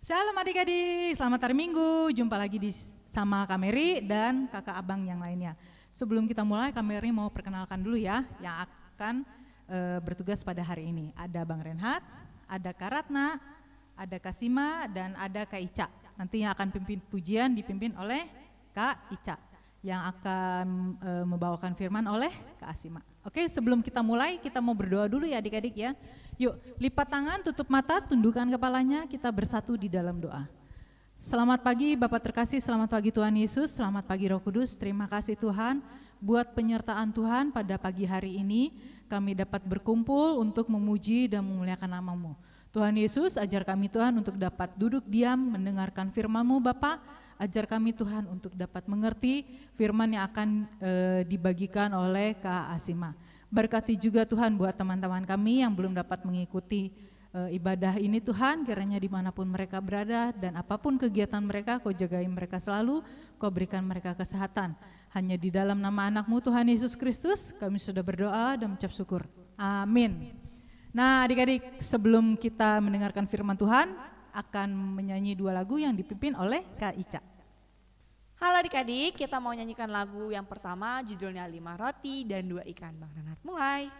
Shalom adik-adik, selamat hari Minggu. Jumpa lagi di sama Kameri dan kakak abang yang lainnya. Sebelum kita mulai, Kameri mau perkenalkan dulu ya yang akan e, bertugas pada hari ini. Ada Bang Renhat, ada Karatna, ada Kasima, dan ada Kak Ica. Nanti yang akan pimpin pujian dipimpin oleh Kak Ica yang akan e, membawakan firman oleh Kak Asima. Oke, sebelum kita mulai, kita mau berdoa dulu ya adik-adik ya. Yuk, lipat tangan, tutup mata, tundukkan kepalanya, kita bersatu di dalam doa. Selamat pagi Bapak terkasih, selamat pagi Tuhan Yesus, selamat pagi Roh Kudus. Terima kasih Tuhan buat penyertaan Tuhan pada pagi hari ini. Kami dapat berkumpul untuk memuji dan memuliakan namamu. Tuhan Yesus, ajar kami Tuhan untuk dapat duduk diam mendengarkan firman-Mu Bapak. Ajar kami Tuhan untuk dapat mengerti firman yang akan e, dibagikan oleh Kak Asima. Berkati juga Tuhan buat teman-teman kami yang belum dapat mengikuti e, ibadah ini Tuhan, kiranya di mana pun mereka berada dan apa pun kegiatan mereka, kau jagai mereka selalu, kau berikan mereka kesehatan. Hanya di dalam nama anakmu Tuhan Yesus Kristus, kami sudah berdoa dan mengucap syukur. Amin. Nah adik-adik sebelum kita mendengarkan firman Tuhan, akan menyanyi dua lagu yang dipimpin oleh Kak Ica. Halo adik-adik, kita mau nyanyikan lagu yang pertama judulnya Lima Roti dan Dua Ikan. Bang Renat mulai.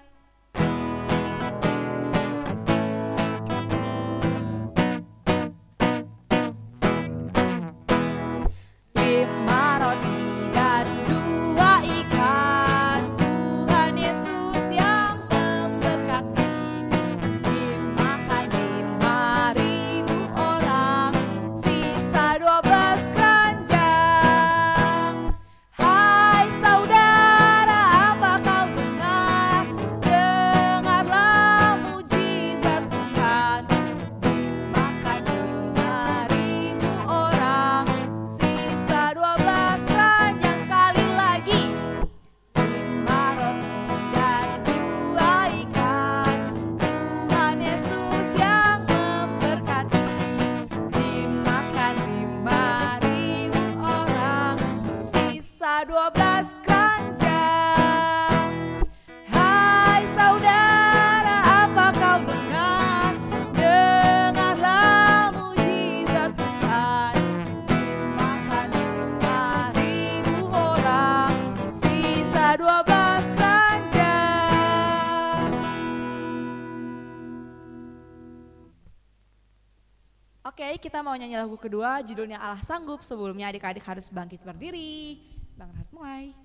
Kita mau nyanyi lagu kedua judulnya Allah Sanggup. Sebelumnya adik-adik harus bangkit berdiri. Bang Rahat mulai.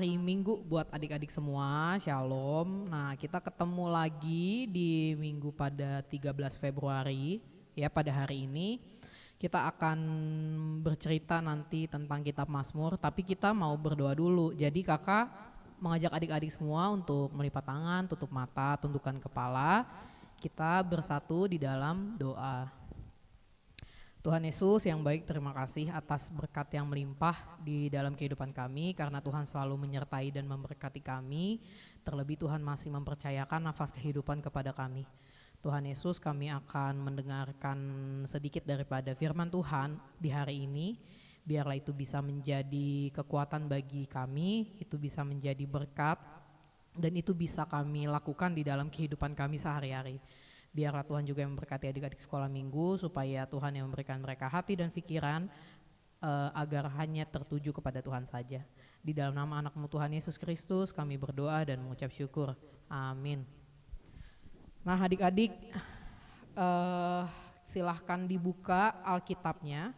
Hari Minggu buat adik-adik semua, Shalom. Nah, kita ketemu lagi di Minggu pada 13 Februari ya pada hari ini. Kita akan bercerita nanti tentang kitab Mazmur, tapi kita mau berdoa dulu. Jadi Kakak mengajak adik-adik semua untuk melipat tangan, tutup mata, tundukkan kepala. Kita bersatu di dalam doa. Tuhan Yesus yang baik terima kasih atas berkat yang melimpah di dalam kehidupan kami karena Tuhan selalu menyertai dan memberkati kami terlebih Tuhan masih mempercayakan nafas kehidupan kepada kami. Tuhan Yesus kami akan mendengarkan sedikit daripada firman Tuhan di hari ini biarlah itu bisa menjadi kekuatan bagi kami, itu bisa menjadi berkat dan itu bisa kami lakukan di dalam kehidupan kami sehari-hari. Biarlah Tuhan juga yang memberkati adik-adik sekolah minggu supaya Tuhan yang memberikan mereka hati dan pikiran uh, agar hanya tertuju kepada Tuhan saja. Di dalam nama anakmu Tuhan Yesus Kristus kami berdoa dan mengucap syukur. Amin. Nah adik-adik uh, silahkan dibuka Alkitabnya.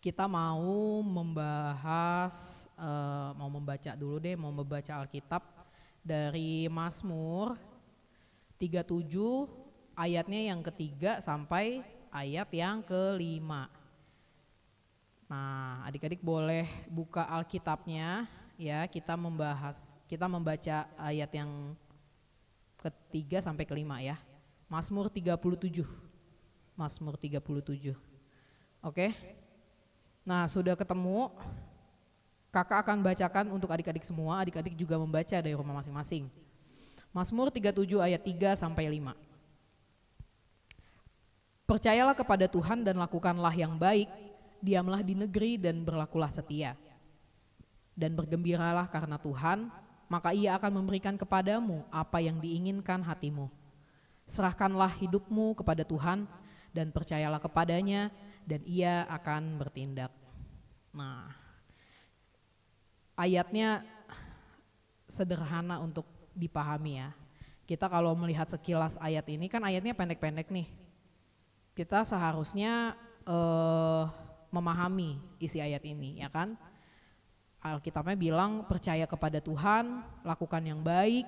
Kita mau membahas, uh, mau membaca dulu deh, mau membaca Alkitab dari Mazmur 37 ayatnya yang ketiga sampai ayat yang kelima. Nah, adik-adik boleh buka Alkitabnya ya, kita membahas, kita membaca ayat yang ketiga sampai kelima ya. Mazmur 37. Mazmur 37. Oke. Nah, sudah ketemu. Kakak akan bacakan untuk adik-adik semua, adik-adik juga membaca dari rumah masing-masing. Mazmur 37 ayat 3 sampai 5. Percayalah kepada Tuhan dan lakukanlah yang baik, diamlah di negeri dan berlakulah setia. Dan bergembiralah karena Tuhan, maka ia akan memberikan kepadamu apa yang diinginkan hatimu. Serahkanlah hidupmu kepada Tuhan dan percayalah kepadanya dan ia akan bertindak. Nah, ayatnya sederhana untuk dipahami ya. Kita kalau melihat sekilas ayat ini kan ayatnya pendek-pendek nih. Kita seharusnya uh, memahami isi ayat ini ya kan. Alkitabnya bilang percaya kepada Tuhan, lakukan yang baik,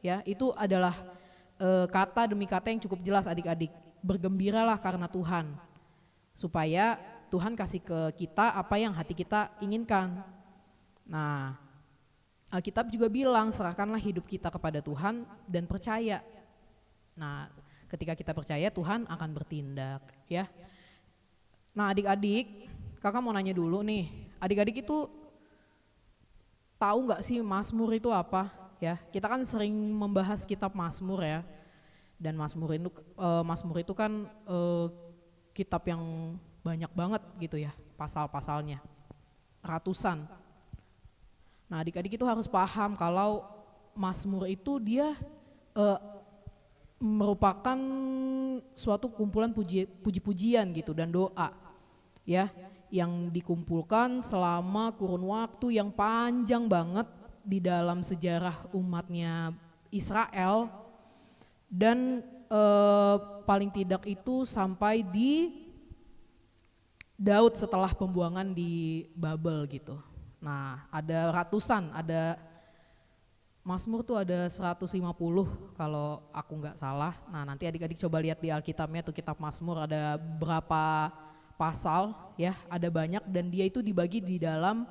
ya itu adalah uh, kata demi kata yang cukup jelas adik-adik. Bergembiralah karena Tuhan, supaya Tuhan kasih ke kita apa yang hati kita inginkan. Nah, Alkitab juga bilang serahkanlah hidup kita kepada Tuhan dan percaya. Nah, ketika kita percaya Tuhan akan bertindak, ya. Nah, adik-adik, kakak mau nanya dulu nih, adik-adik itu tahu nggak sih Mazmur itu apa? Ya, kita kan sering membahas kitab Mazmur ya. Dan Mazmur itu uh, Mazmur itu kan uh, kitab yang banyak banget gitu ya, pasal-pasalnya. Ratusan. Nah, adik-adik itu harus paham kalau Mazmur itu dia uh, merupakan suatu kumpulan puji, puji-pujian gitu dan doa. Ya, yang dikumpulkan selama kurun waktu yang panjang banget di dalam sejarah umatnya Israel dan eh, paling tidak itu sampai di Daud setelah pembuangan di Babel gitu. Nah, ada ratusan, ada Mazmur tuh ada 150 kalau aku nggak salah. Nah, nanti adik-adik coba lihat di Alkitabnya tuh kitab Mazmur ada berapa pasal ya ada banyak dan dia itu dibagi di dalam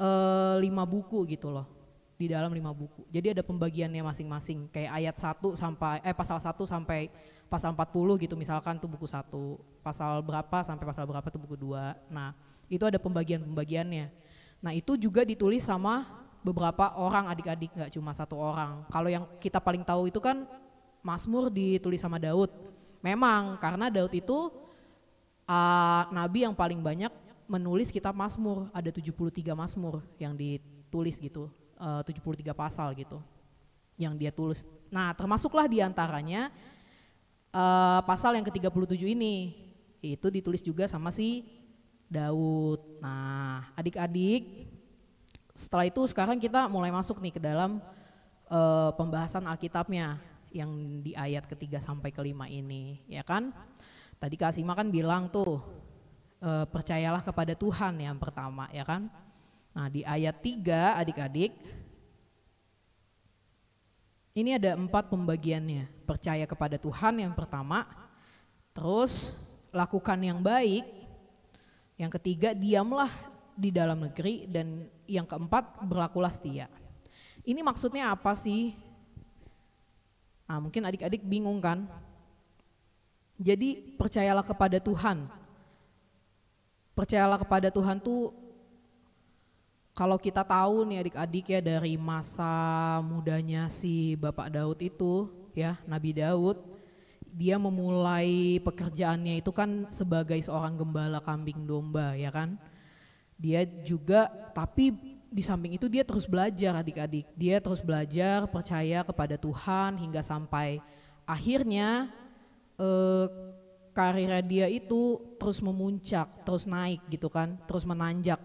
uh, lima buku gitu loh. Di dalam lima buku. Jadi ada pembagiannya masing-masing kayak ayat 1 sampai eh pasal 1 sampai pasal 40 gitu. Misalkan tuh buku satu pasal berapa sampai pasal berapa tuh buku dua. Nah itu ada pembagian-pembagiannya nah itu juga ditulis sama beberapa orang adik-adik nggak cuma satu orang. Kalau yang kita paling tahu itu kan Mazmur ditulis sama Daud. Memang karena Daud itu uh, nabi yang paling banyak menulis kitab Mazmur, ada 73 Mazmur yang ditulis gitu, uh, 73 pasal gitu yang dia tulis. Nah, termasuklah di antaranya uh, pasal yang ke-37 ini, itu ditulis juga sama si Daud. Nah, adik-adik, setelah itu sekarang kita mulai masuk nih ke dalam uh, pembahasan Alkitabnya yang di ayat ketiga sampai kelima ini, ya kan? Tadi Kak Asima kan bilang tuh, e, percayalah kepada Tuhan yang pertama ya kan. Nah di ayat 3 adik-adik, ini ada empat pembagiannya. Percaya kepada Tuhan yang pertama, terus lakukan yang baik, yang ketiga diamlah di dalam negeri, dan yang keempat berlakulah setia. Ini maksudnya apa sih? Nah mungkin adik-adik bingung kan, jadi percayalah kepada Tuhan. Percayalah kepada Tuhan tuh kalau kita tahu nih adik-adik ya dari masa mudanya si Bapak Daud itu ya Nabi Daud dia memulai pekerjaannya itu kan sebagai seorang gembala kambing domba ya kan dia juga tapi di samping itu dia terus belajar adik-adik. Dia terus belajar percaya kepada Tuhan hingga sampai akhirnya eh, karirnya dia itu terus memuncak, terus naik gitu kan, terus menanjak.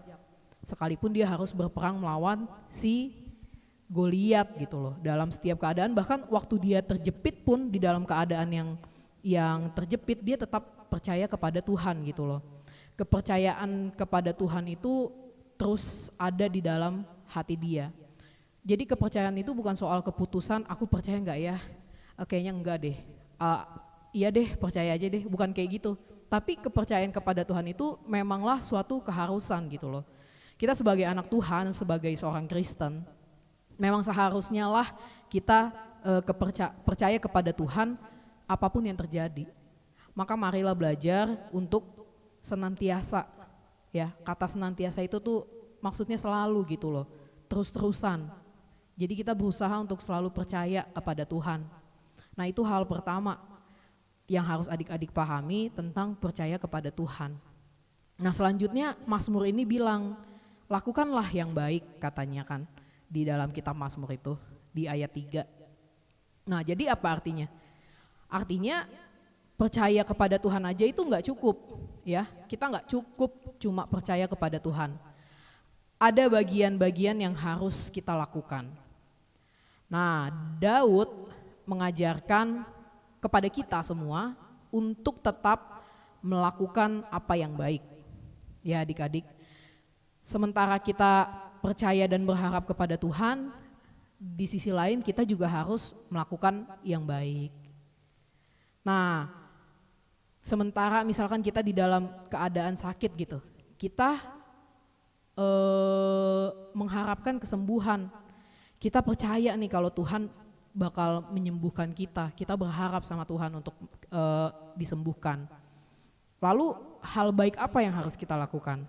Sekalipun dia harus berperang melawan si Goliat gitu loh dalam setiap keadaan bahkan waktu dia terjepit pun di dalam keadaan yang yang terjepit dia tetap percaya kepada Tuhan gitu loh. Kepercayaan kepada Tuhan itu terus ada di dalam hati dia. Jadi kepercayaan itu bukan soal keputusan aku percaya nggak ya, uh, kayaknya enggak deh. Uh, iya deh percaya aja deh, bukan kayak gitu. Tapi kepercayaan kepada Tuhan itu memanglah suatu keharusan gitu loh. Kita sebagai anak Tuhan, sebagai seorang Kristen, memang seharusnya lah kita uh, kepercaya percaya kepada Tuhan apa pun yang terjadi. Maka marilah belajar untuk senantiasa ya. Kata senantiasa itu tuh maksudnya selalu gitu loh terus-terusan. Jadi kita berusaha untuk selalu percaya kepada Tuhan. Nah itu hal pertama yang harus adik-adik pahami tentang percaya kepada Tuhan. Nah selanjutnya Mazmur ini bilang lakukanlah yang baik katanya kan di dalam kitab Mazmur itu di ayat 3 nah jadi apa artinya artinya percaya kepada Tuhan aja itu nggak cukup ya kita nggak cukup cuma percaya kepada Tuhan. Ada bagian-bagian yang harus kita lakukan. Nah, Daud mengajarkan kepada kita semua untuk tetap melakukan apa yang baik. Ya, adik-adik. Sementara kita percaya dan berharap kepada Tuhan, di sisi lain kita juga harus melakukan yang baik. Nah, Sementara misalkan kita di dalam keadaan sakit gitu, kita eh, mengharapkan kesembuhan. Kita percaya nih kalau Tuhan bakal menyembuhkan kita. Kita berharap sama Tuhan untuk eh, disembuhkan. Lalu hal baik apa yang harus kita lakukan?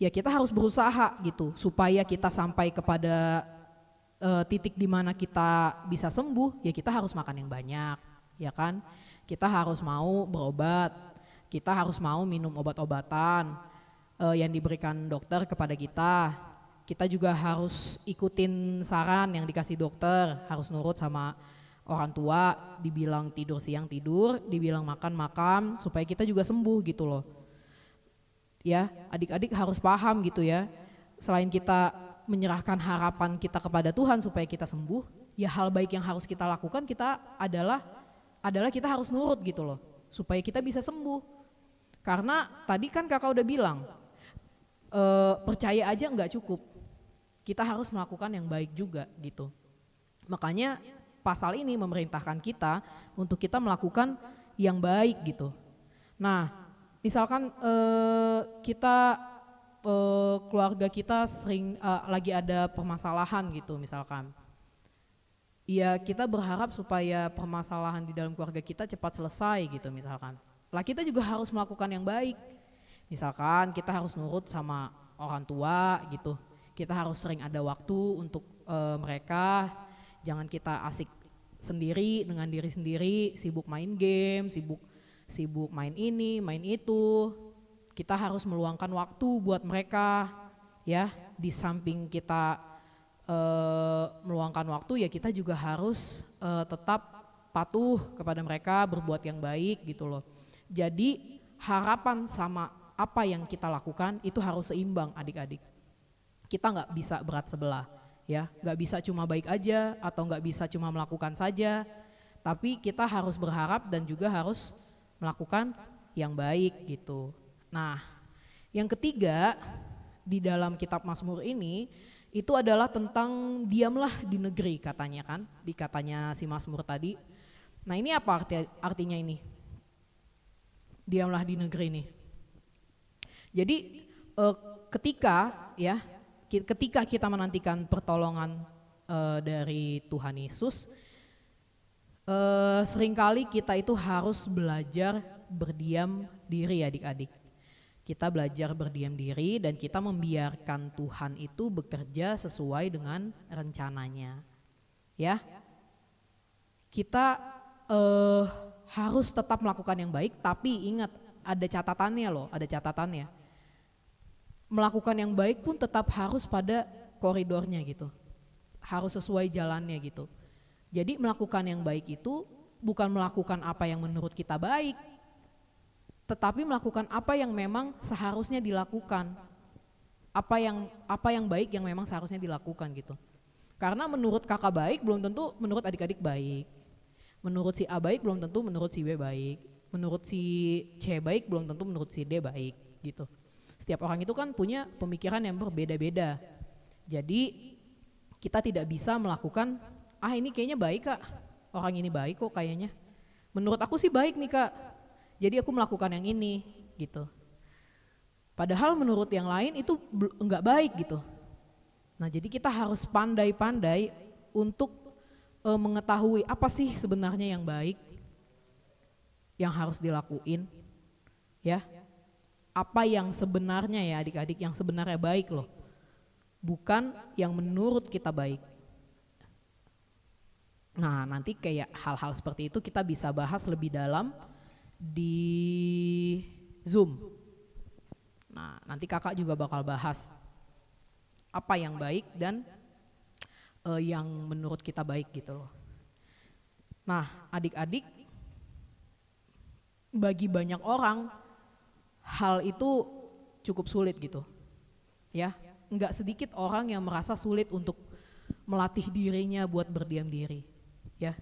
Ya kita harus berusaha gitu supaya kita sampai kepada uh, titik di mana kita bisa sembuh. Ya kita harus makan yang banyak, ya kan? kita harus mau berobat, kita harus mau minum obat-obatan uh, yang diberikan dokter kepada kita. Kita juga harus ikutin saran yang dikasih dokter, harus nurut sama orang tua, dibilang tidur siang tidur, dibilang makan makan, supaya kita juga sembuh gitu loh. Ya, adik-adik harus paham gitu ya. Selain kita menyerahkan harapan kita kepada Tuhan supaya kita sembuh, ya hal baik yang harus kita lakukan kita adalah adalah kita harus nurut gitu loh supaya kita bisa sembuh. Karena tadi kan kakak udah bilang e, percaya aja nggak cukup. Kita harus melakukan yang baik juga gitu. Makanya pasal ini memerintahkan kita untuk kita melakukan yang baik gitu. Nah misalkan e, kita e, keluarga kita sering e, lagi ada permasalahan gitu misalkan ya kita berharap supaya permasalahan di dalam keluarga kita cepat selesai gitu misalkan. Lah kita juga harus melakukan yang baik. Misalkan kita harus nurut sama orang tua gitu. Kita harus sering ada waktu untuk e, mereka. Jangan kita asik sendiri dengan diri sendiri, sibuk main game, sibuk sibuk main ini, main itu. Kita harus meluangkan waktu buat mereka ya. Di samping kita uh, meluangkan waktu ya kita juga harus uh, tetap patuh kepada mereka berbuat yang baik gitu loh jadi harapan sama apa yang kita lakukan itu harus seimbang adik-adik kita nggak bisa berat sebelah ya nggak bisa cuma baik aja atau nggak bisa cuma melakukan saja tapi kita harus berharap dan juga harus melakukan yang baik gitu nah yang ketiga di dalam kitab Mazmur ini itu adalah tentang diamlah di negeri katanya kan, di katanya si Mazmur tadi. Nah ini apa arti, artinya ini? Diamlah di negeri ini. Jadi eh, ketika ya, ketika kita menantikan pertolongan eh, dari Tuhan Yesus, eh, sering kali kita itu harus belajar berdiam diri adik-adik kita belajar berdiam diri dan kita membiarkan Tuhan itu bekerja sesuai dengan rencananya. Ya. Kita uh, harus tetap melakukan yang baik tapi ingat ada catatannya loh, ada catatannya. melakukan yang baik pun tetap harus pada koridornya gitu. Harus sesuai jalannya gitu. Jadi melakukan yang baik itu bukan melakukan apa yang menurut kita baik, tetapi melakukan apa yang memang seharusnya dilakukan. Apa yang apa yang baik yang memang seharusnya dilakukan gitu. Karena menurut kakak baik belum tentu menurut adik-adik baik. Menurut si A baik belum tentu menurut si B baik. Menurut si C baik belum tentu menurut si D baik gitu. Setiap orang itu kan punya pemikiran yang berbeda-beda. Jadi kita tidak bisa melakukan ah ini kayaknya baik kak, orang ini baik kok kayaknya. Menurut aku sih baik nih kak, jadi aku melakukan yang ini gitu. Padahal menurut yang lain itu enggak baik gitu. Nah jadi kita harus pandai-pandai untuk e, mengetahui apa sih sebenarnya yang baik yang harus dilakuin ya apa yang sebenarnya ya adik-adik yang sebenarnya baik loh bukan yang menurut kita baik nah nanti kayak hal-hal seperti itu kita bisa bahas lebih dalam di Zoom. Nah, nanti kakak juga bakal bahas apa yang baik dan uh, yang menurut kita baik gitu loh. Nah, adik-adik, bagi banyak orang hal itu cukup sulit gitu, ya. Enggak sedikit orang yang merasa sulit untuk melatih dirinya buat berdiam diri, ya.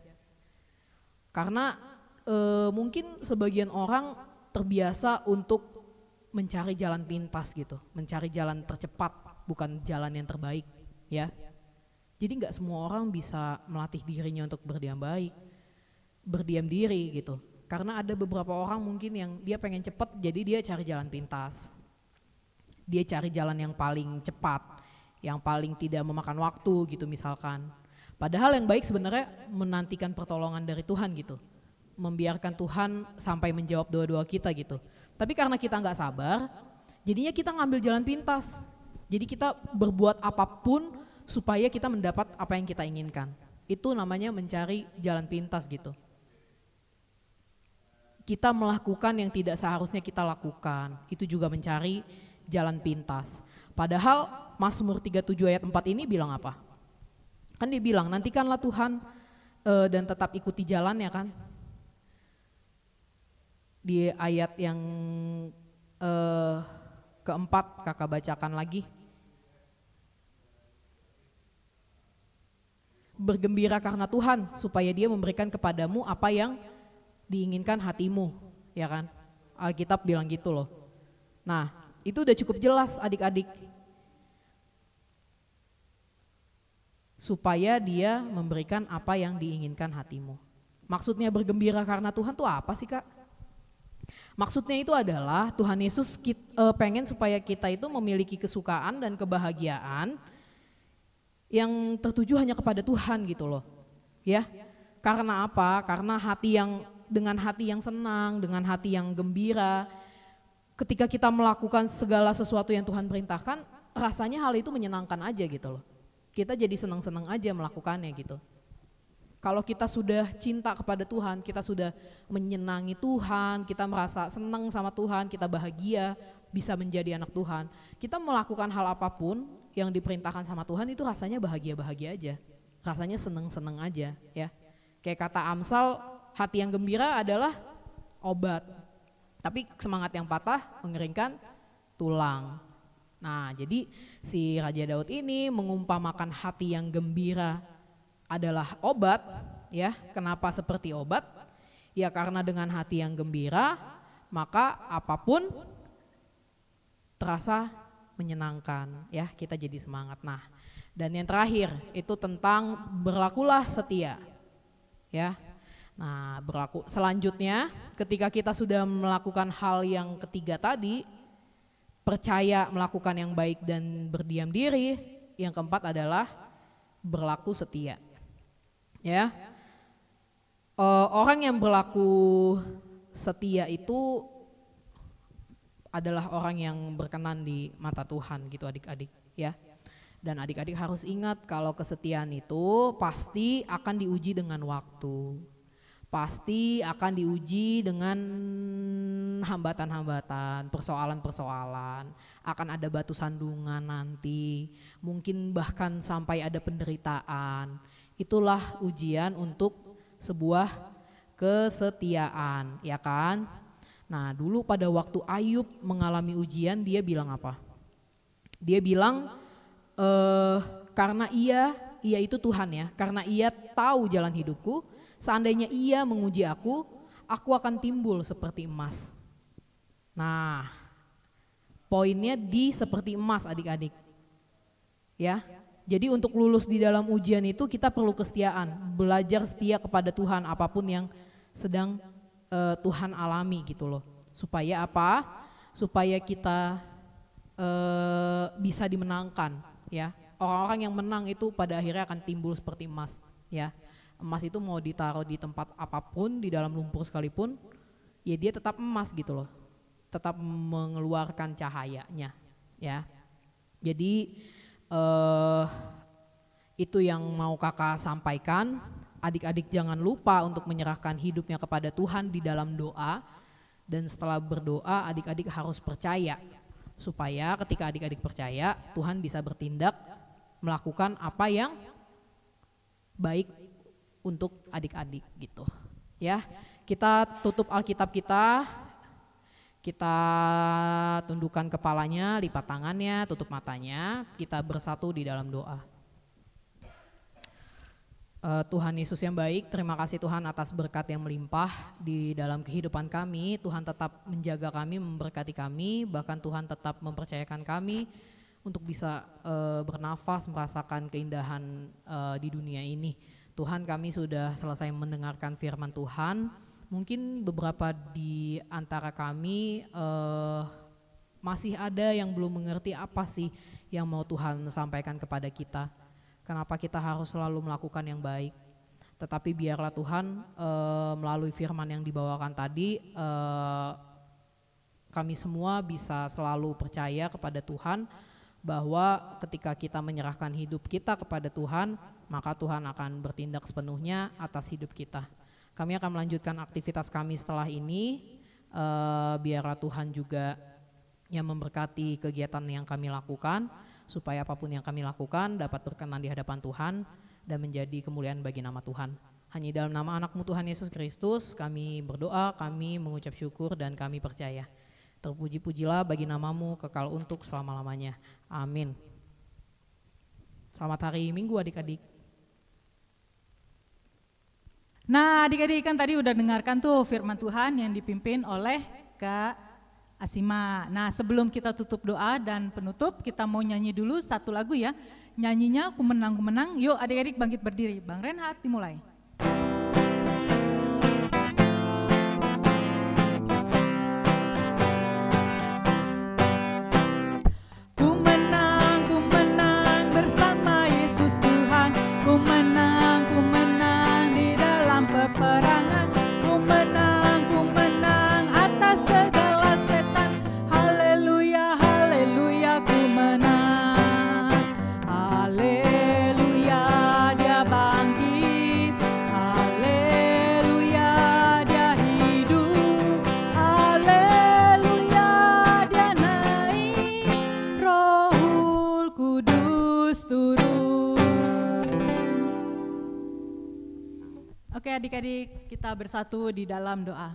Karena e, mungkin sebagian orang terbiasa untuk mencari jalan pintas gitu, mencari jalan tercepat, bukan jalan yang terbaik, ya. Jadi nggak semua orang bisa melatih dirinya untuk berdiam baik, berdiam diri gitu. Karena ada beberapa orang mungkin yang dia pengen cepat, jadi dia cari jalan pintas. Dia cari jalan yang paling cepat, yang paling tidak memakan waktu gitu misalkan. Padahal yang baik sebenarnya menantikan pertolongan dari Tuhan gitu membiarkan Tuhan sampai menjawab doa-doa kita gitu. Tapi karena kita nggak sabar, jadinya kita ngambil jalan pintas. Jadi kita berbuat apa pun supaya kita mendapat apa yang kita inginkan. Itu namanya mencari jalan pintas gitu. Kita melakukan yang tidak seharusnya kita lakukan. Itu juga mencari jalan pintas. Padahal Mazmur 37 ayat 4 ini bilang apa? Kan dia bilang, nantikanlah Tuhan uh, dan tetap ikuti jalannya kan di ayat yang uh, keempat kakak bacakan lagi. Bergembira karena Tuhan supaya dia memberikan kepadamu apa yang diinginkan hatimu, ya kan? Alkitab bilang gitu loh. Nah, itu udah cukup jelas adik-adik. Supaya dia memberikan apa yang diinginkan hatimu. Maksudnya bergembira karena Tuhan tuh apa sih kak? Maksudnya itu adalah Tuhan Yesus kita, uh, pengen supaya kita itu memiliki kesukaan dan kebahagiaan yang tertuju hanya kepada Tuhan gitu loh. Ya. Karena apa? Karena hati yang dengan hati yang senang, dengan hati yang gembira, ketika kita melakukan segala sesuatu yang Tuhan perintahkan, rasanya hal itu menyenangkan aja gitu loh. Kita jadi senang-senang aja melakukannya gitu. Kalau kita sudah cinta kepada Tuhan, kita sudah menyenangi Tuhan, kita merasa senang sama Tuhan, kita bahagia bisa menjadi anak Tuhan. Kita melakukan hal apa pun yang diperintahkan sama Tuhan itu rasanya bahagia-bahagia aja. Rasanya seneng-seneng aja ya. Kayak kata Amsal, hati yang gembira adalah obat. Tapi semangat yang patah mengeringkan tulang. Nah, jadi si Raja Daud ini mengumpamakan hati yang gembira adalah obat, ya. Kenapa seperti obat? Ya karena dengan hati yang gembira, maka apa pun terasa menyenangkan, ya. Kita jadi semangat. Nah, dan yang terakhir itu tentang berlakulah setia. Ya. Nah, berlaku selanjutnya ketika kita sudah melakukan hal yang ketiga tadi, percaya melakukan yang baik dan berdiam diri, yang keempat adalah berlaku setia. Ya. Uh, orang yang berlaku setia itu adalah orang yang berkenan di mata Tuhan gitu adik-adik ya. Dan adik-adik harus ingat kalau kesetiaan itu pasti akan diuji dengan waktu pasti akan diuji dengan hambatan-hambatan, persoalan-persoalan, akan ada batu sandungan nanti, mungkin bahkan sampai ada penderitaan. Itulah ujian untuk sebuah kesetiaan, ya kan? Nah, dulu pada waktu Ayub mengalami ujian, dia bilang apa? Dia bilang, eh, karena ia, ia itu Tuhan ya, karena ia tahu jalan hidupku, seandainya ia menguji aku, aku akan timbul seperti emas. Nah, poinnya di seperti emas adik-adik. Ya, jadi untuk lulus di dalam ujian itu kita perlu kesetiaan, belajar setia kepada Tuhan apa pun yang sedang uh, Tuhan alami gitu loh. Supaya apa? Supaya kita uh, bisa dimenangkan ya. Orang-orang yang menang itu pada akhirnya akan timbul seperti emas ya. Emas itu mau ditaruh di tempat apa pun di dalam lumpur sekalipun ya dia tetap emas gitu loh. Tetap mengeluarkan cahayanya ya. Jadi uh, itu yang mau kakak sampaikan adik-adik jangan lupa untuk menyerahkan hidupnya kepada Tuhan di dalam doa dan setelah berdoa adik-adik harus percaya supaya ketika adik-adik percaya Tuhan bisa bertindak melakukan apa yang baik untuk adik-adik gitu. Ya kita tutup Alkitab kita. Kita tundukkan kepalanya lipat tangannya tutup matanya. Kita bersatu di dalam doa. Uh, Tuhan Yesus yang baik, terima kasih Tuhan atas berkat yang melimpah di dalam kehidupan kami. Tuhan tetap menjaga kami, memberkati kami, bahkan Tuhan tetap mempercayakan kami untuk bisa uh, bernafas, merasakan keindahan uh, di dunia ini. Tuhan kami sudah selesai mendengarkan firman Tuhan. Mungkin beberapa di antara kami uh, masih ada yang belum mengerti apa sih yang mau Tuhan sampaikan kepada kita Kenapa kita harus selalu melakukan yang baik? Tetapi biarlah Tuhan e, melalui firman yang dibawakan tadi e, kami semua bisa selalu percaya kepada Tuhan bahwa ketika kita menyerahkan hidup kita kepada Tuhan, maka Tuhan akan bertindak sepenuhnya atas hidup kita. Kami akan melanjutkan aktivitas kami setelah ini. E, biarlah Tuhan juga yang memberkati kegiatan yang kami lakukan supaya apa pun yang kami lakukan dapat berkenan di hadapan Tuhan dan menjadi kemuliaan bagi nama Tuhan. Hanya dalam nama anakmu Tuhan Yesus Kristus kami berdoa, kami mengucap syukur dan kami percaya. Terpuji-pujilah bagi namamu kekal untuk selama-lamanya. Amin. Selamat hari Minggu adik-adik. Nah adik-adik kan tadi udah dengarkan tuh firman Tuhan yang dipimpin oleh Kak Asima. Nah sebelum kita tutup doa dan penutup, kita mau nyanyi dulu satu lagu ya. Nyanyinya Ku Menang, Ku Menang. Yuk adik-adik bangkit berdiri. Bang Renhat dimulai. Bersatu di dalam doa.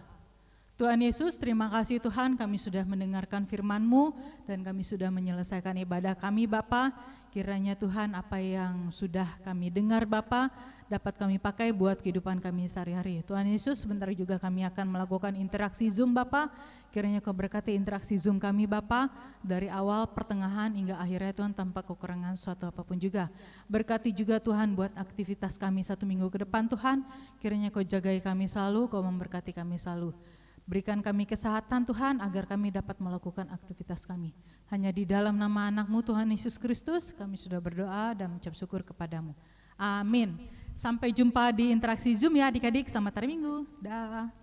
Tuhan Yesus, terima kasih Tuhan kami sudah mendengarkan firman-Mu dan kami sudah menyelesaikan ibadah kami Bapa. Kiranya Tuhan apa yang sudah kami dengar Bapa dapat kami pakai buat kehidupan kami sehari-hari. Tuhan Yesus, sebentar juga kami akan melakukan interaksi Zoom Bapa. Kiranya Kau berkati interaksi Zoom kami Bapa dari awal, pertengahan hingga akhirnya Tuhan tanpa kekurangan suatu apa pun juga. Berkati juga Tuhan buat aktivitas kami satu minggu ke depan Tuhan. Kiranya Kau jagai kami selalu, Kau memberkati kami selalu. Berikan kami kesehatan Tuhan agar kami dapat melakukan aktivitas kami. Hanya di dalam nama anakmu Tuhan Yesus Kristus kami sudah berdoa dan mengucap syukur kepadamu. Amin. Sampai jumpa di interaksi Zoom ya adik-adik. Selamat hari Minggu. Dah.